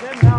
Good night.